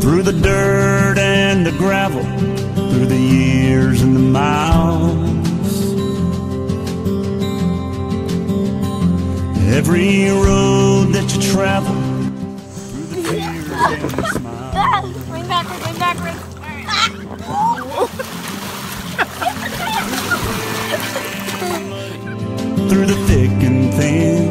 Through the dirt and the gravel, through the years and the miles. Every road that you travel, through the tears and the smiles. Backwards, backwards. Through the thick and thin.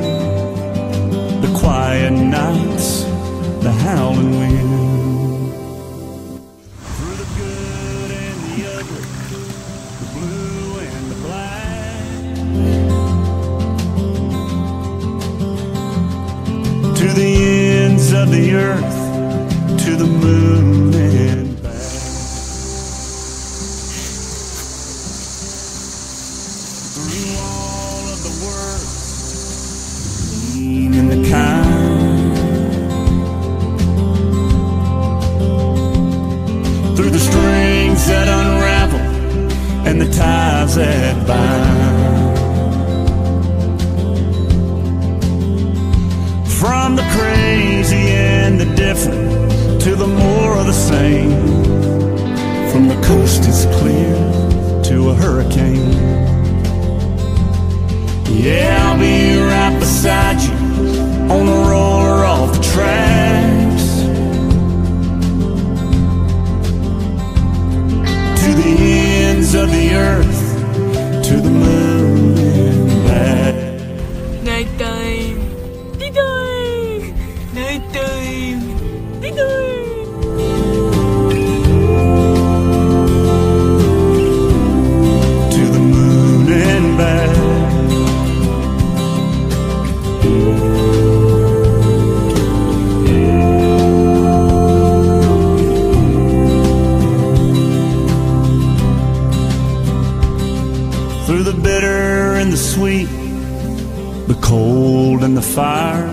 Of the earth, to the moon and back. through all of the words, mean and the kind, through the strings that unravel and the ties that bind. From the crazy and the different to the more of the same. From the coast is clear to a hurricane. Yeah, I'll be Nighttime. Nighttime. To the moon and back. Through the bitter and the sweet, the cold and the fire.